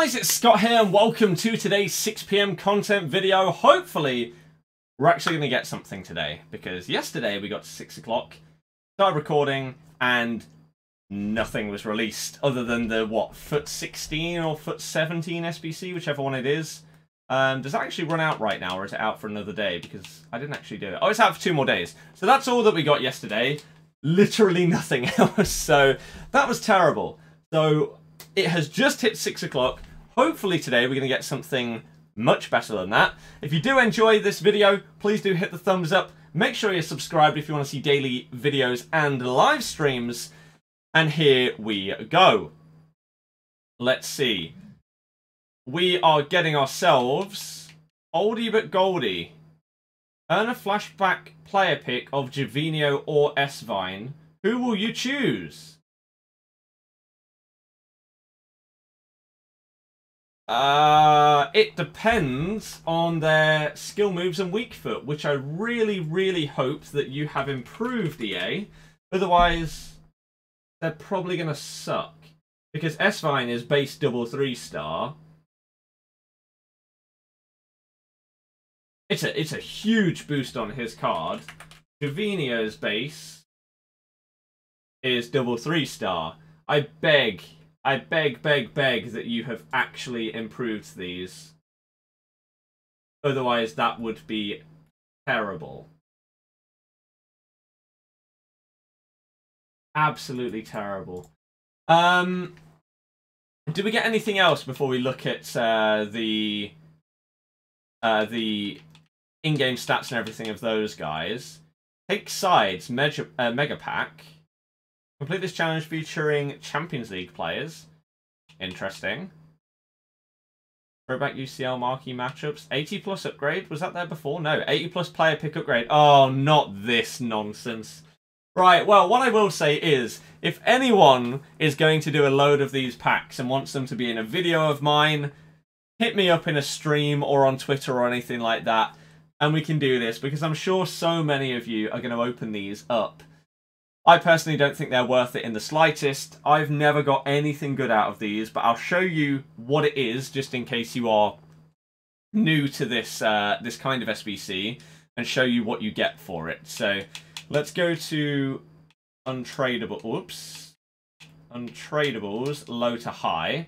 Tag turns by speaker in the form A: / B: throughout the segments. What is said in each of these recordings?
A: guys, it's Scott here and welcome to today's 6pm content video. Hopefully, we're actually going to get something today because yesterday we got to 6 o'clock, started recording and nothing was released other than the, what, FUT 16 or FUT 17 SBC, whichever one it is. Um, does that actually run out right now or is it out for another day? Because I didn't actually do it. Oh, it's out for two more days. So that's all that we got yesterday. Literally nothing else. So that was terrible. So it has just hit 6 o'clock. Hopefully today we're going to get something much better than that. If you do enjoy this video, please do hit the thumbs up. Make sure you're subscribed if you want to see daily videos and live streams. And here we go. Let's see. We are getting ourselves oldie but goldie. Earn a flashback player pick of Gervinho or Esswein. Who will you choose? Uh, it depends on their skill moves and weak foot, which I really, really hope that you have improved, EA. Otherwise, they're probably going to suck. Because Esswein is base double three star. It's a, it's a huge boost on his card. Gervinho's base is double three star. I beg I beg, beg, beg that you have actually improved these. Otherwise, that would be terrible. Absolutely terrible. Um, do we get anything else before we look at uh, the uh, the in-game stats and everything of those guys? Take sides, mega, uh, mega pack. Complete this challenge featuring Champions League players. Interesting. Throwback UCL marquee matchups. 80 plus upgrade. Was that there before? No. 80 plus player pick upgrade. Oh, not this nonsense. Right, well, what I will say is, if anyone is going to do a load of these packs and wants them to be in a video of mine, hit me up in a stream or on Twitter or anything like that, and we can do this, because I'm sure so many of you are going to open these up I personally don't think they're worth it in the slightest. I've never got anything good out of these, but I'll show you what it is, just in case you are new to this uh, this kind of SBC, and show you what you get for it. So let's go to untradable. Oops, untradables, low to high,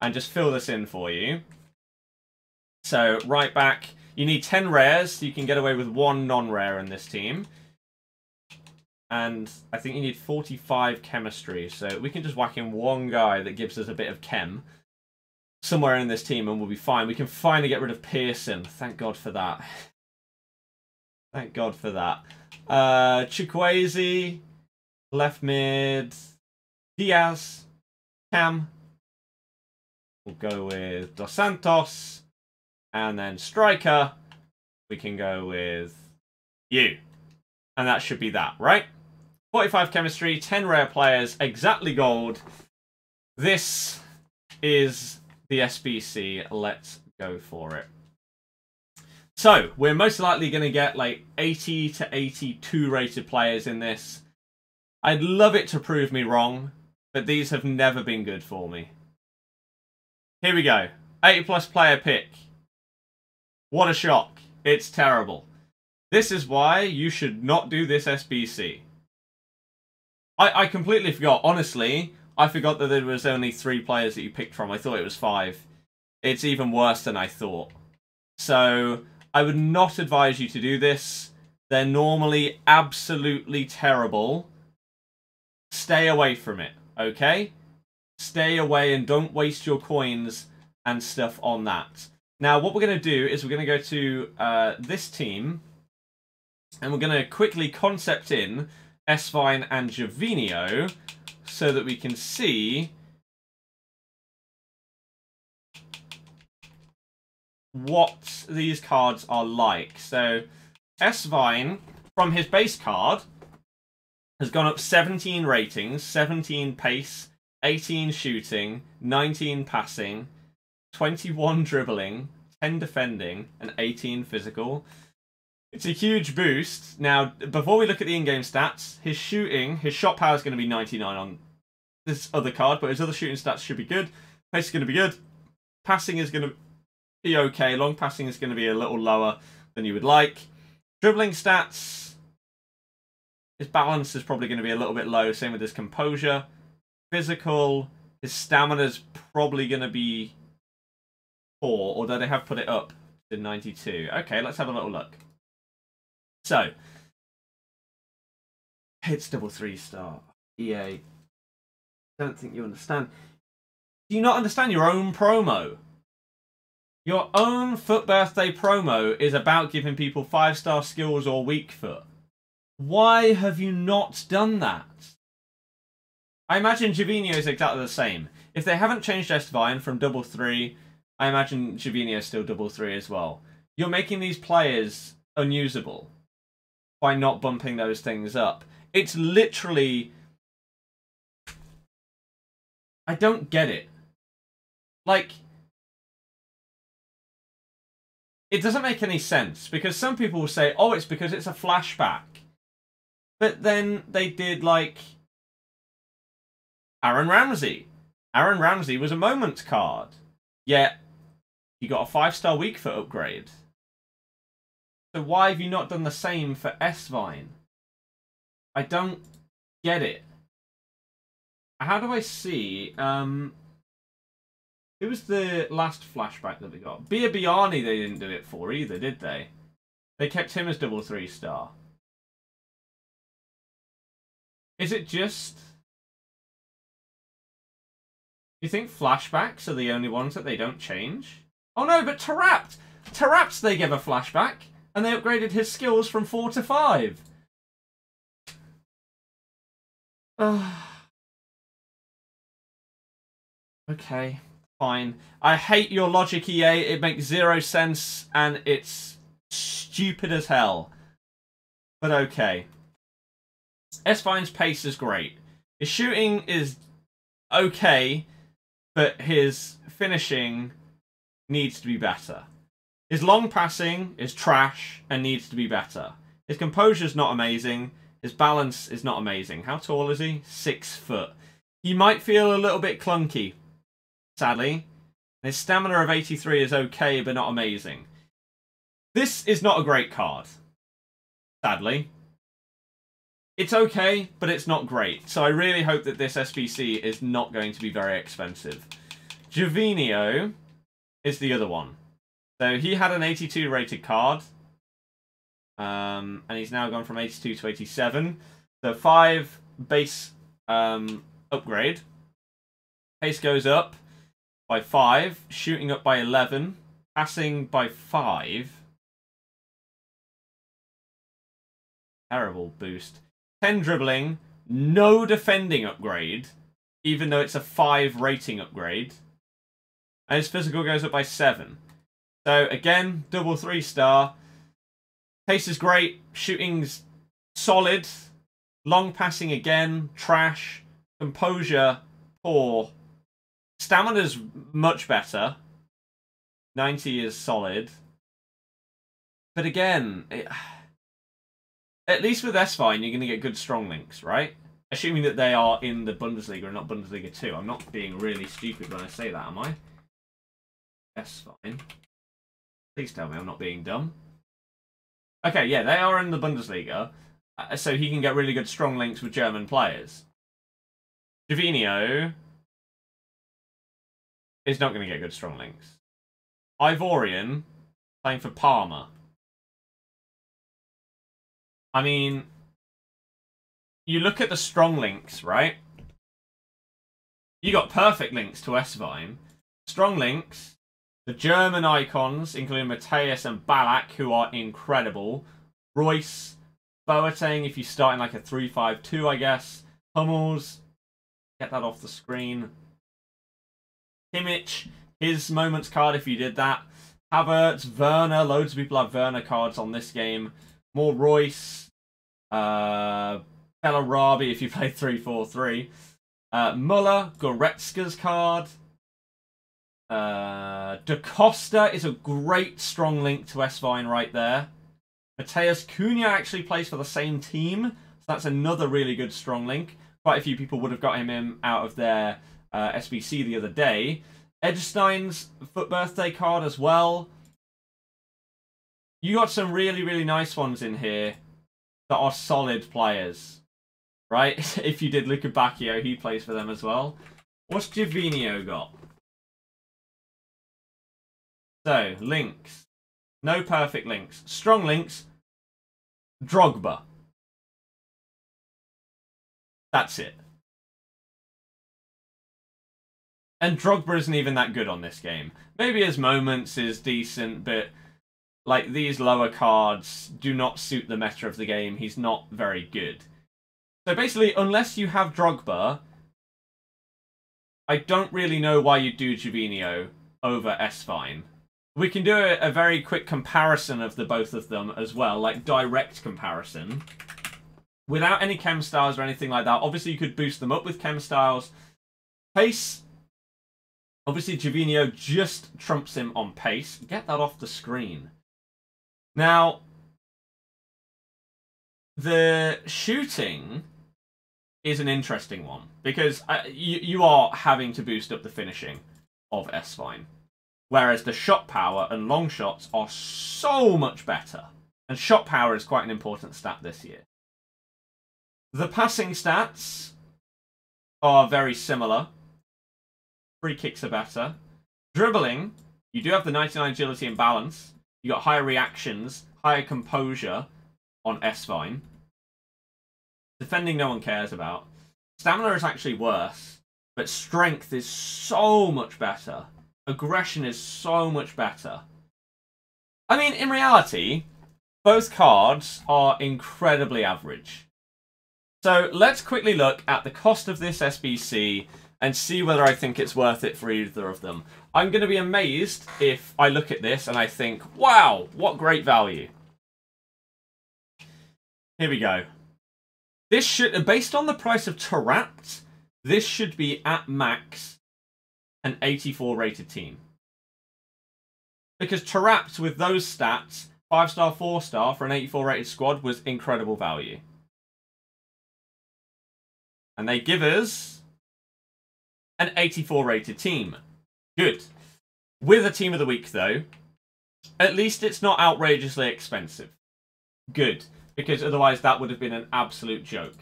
A: and just fill this in for you. So right back, you need 10 rares. So you can get away with one non-rare in this team and I think you need 45 chemistry, so we can just whack in one guy that gives us a bit of chem somewhere in this team and we'll be fine. We can finally get rid of Pearson. Thank God for that. Thank God for that. Uh, Chukwueze, left mid, Diaz, Cam. We'll go with Dos Santos. And then striker, we can go with you. And that should be that, right? 45 chemistry, 10 rare players, exactly gold. This is the SBC. Let's go for it. So, we're most likely going to get like 80 to 82 rated players in this. I'd love it to prove me wrong, but these have never been good for me. Here we go. 80 plus player pick. What a shock. It's terrible. This is why you should not do this SBC. I, I completely forgot. Honestly, I forgot that there was only three players that you picked from. I thought it was five. It's even worse than I thought. So, I would not advise you to do this. They're normally absolutely terrible. Stay away from it, okay? Stay away and don't waste your coins and stuff on that. Now, what we're going to do is we're going to go to uh, this team, and we're going to quickly concept in Esswein and Gervinho so that we can see what these cards are like. So Esswein, from his base card, has gone up 17 ratings, 17 pace, 18 shooting, 19 passing, 21 dribbling, 10 defending, and 18 physical. It's a huge boost. Now, before we look at the in-game stats, his shooting, his shot power is going to be 99 on this other card, but his other shooting stats should be good. Pace is going to be good. passing is going to be okay. Long passing is going to be a little lower than you would like. Dribbling stats, his balance is probably going to be a little bit low. Same with his composure. Physical, his stamina is probably going to be poor, although they have put it up to 92. Okay, let's have a little look. So, hits double three star. EA. Don't think you understand. Do you not understand your own promo? Your own FUT birthday promo is about giving people five star skills or weak foot. Why have you not done that? I imagine Gervinho is exactly the same. If they haven't changed Esswein from double three, I imagine Gervinho is still double three as well. You're making these players unusable by not bumping those things up. It's literally. I don't get it. Like. It doesn't make any sense because some people will say, oh, it's because it's a flashback. But then they did like Aaron Ramsey. Aaron Ramsey was a moments card. Yet you got a five star week for upgrade. So why have you not done the same for Esswein? I don't get it. How do I see? Um, who was the last flashback that we got? Biabiany they didn't do it for either, did they? They kept him as double three star. Is it just... Do you think flashbacks are the only ones that they don't change? Oh no, but Taarabt! Taarabt they give a flashback, and they upgraded his skills from 4 to 5. okay, fine. I hate your logic, EA. It makes zero sense, and it's stupid as hell. But okay. Esswein's pace is great. His shooting is okay, but his finishing needs to be better. His long passing is trash and needs to be better. His composure's not amazing. His balance is not amazing. How tall is he? Six foot. He might feel a little bit clunky, sadly. His stamina of 83 is okay, but not amazing. This is not a great card, sadly. It's okay, but it's not great. So I really hope that this SBC is not going to be very expensive. Gervinho is the other one. So he had an 82 rated card. Um, and he's now gone from 82 to 87. So 5 base um, upgrade. Pace goes up by 5. Shooting up by 11. Passing by 5. Terrible boost. 10 dribbling. No defending upgrade. Even though it's a 5 rating upgrade. And his physical goes up by 7. So again, double three star. Pace is great. Shooting's solid. Long passing again. Trash. Composure. Poor. Stamina's much better. 90 is solid. But again, it, at least with Esswein, you're going to get good strong links, right? Assuming that they are in the Bundesliga and not Bundesliga 2. I'm not being really stupid when I say that, am I? Fine. Please tell me I'm not being dumb. Okay, yeah, they are in the Bundesliga, uh, so he can get really good strong links with German players. Gervinho is not going to get good strong links. Ivorian playing for Parma. I mean, you look at the strong links, right? You got perfect links to Esswein. Strong links, the German icons, including Matthäus and Ballack, who are incredible. Reus, Boateng, if you start in like a 3-5-2, I guess. Hummels, get that off the screen. Kimmich, his moments card if you did that. Havertz, Werner, loads of people have Werner cards on this game. More Royce, uh, Bellarabi if you play 3-4-3. Uh, Muller, Goretzka's card. Uh, Da Costa is a great strong link to Esswein right there. Matheus Cunha actually plays for the same team, so that's another really good strong link. Quite a few people would have got him in out of their uh, SBC the other day. Eggestein's FUT birthday card as well. You got some really, really nice ones in here that are solid players. Right? if you did Luca Bacchio, he plays for them as well. What's Gervinho got? So, links. No perfect links. Strong links. Drogba. That's it. And Drogba isn't even that good on this game. Maybe his moments is decent, but like these lower cards do not suit the meta of the game. He's not very good. So basically, unless you have Drogba, I don't really know why you do Gervinho over Esswein. We can do a, a, very quick comparison of the both of them as well, like direct comparison. Without any chem styles or anything like that. Obviously, you could boost them up with chem styles. Pace Obviously, Gervinho just trumps him on pace. Get that off the screen. Now, the shooting is an interesting one because uh, you, you are having to boost up the finishing of Esswein. Whereas the shot power and long shots are so much better. And shot power is quite an important stat this year. The passing stats are very similar. Free kicks are better. Dribbling, you do have the 99 agility and balance. You got higher reactions, higher composure on Esswein. Defending no one cares about. Stamina is actually worse, but strength is so much better. Aggression is so much better. I mean, in reality, both cards are incredibly average. So let's quickly look at the cost of this SBC and see whether I think it's worth it for either of them. I'm going to be amazed if I look at this and I think, wow, what great value. Here we go. This should, based on the price of Taarabt, this should be at max an 84 rated team. Because Taarabt with those stats, 5 star, 4 star for an 84 rated squad was incredible value. And they give us an 84 rated team. Good. With a team of the week, though, at least it's not outrageously expensive. Good, because otherwise that would have been an absolute joke.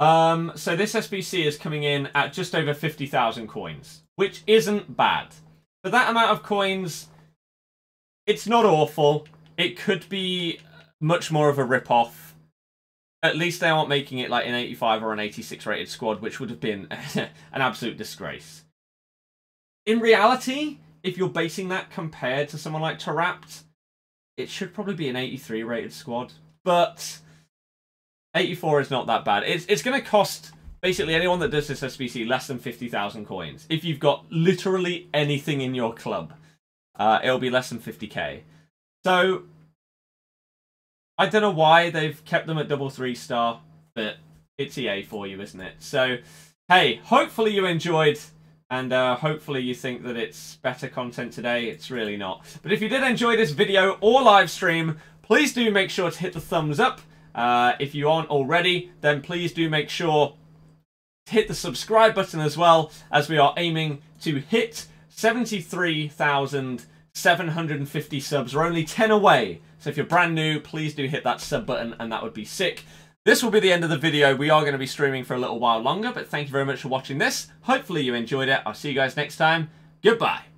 A: Um, so this SBC is coming in at just over 50,000 coins, which isn't bad. For that amount of coins, it's not awful. It could be much more of a rip-off at least they aren't making it like an 85 or an 86 rated squad, which would have been an absolute disgrace. In reality, if you're basing that compared to someone like Taarabt, it should probably be an 83 rated squad. But 84 is not that bad. It's, it's going to cost basically anyone that does this SBC less than 50,000 coins. If you've got literally anything in your club, uh, it'll be less than 50k. So I don't know why they've kept them at double three star, but it's EA for you, isn't it? So, hey, hopefully you enjoyed, and uh, hopefully you think that it's better content today. It's really not. But if you did enjoy this video or live stream, please do make sure to hit the thumbs up. Uh, if you aren't already, then please do make sure to hit the subscribe button as well, as we are aiming to hit 73,750 subs. We're only 10 away. So if you're brand new, please do hit that sub button and that would be sick. This will be the end of the video. We are going to be streaming for a little while longer, but thank you very much for watching this. Hopefully you enjoyed it. I'll see you guys next time. Goodbye.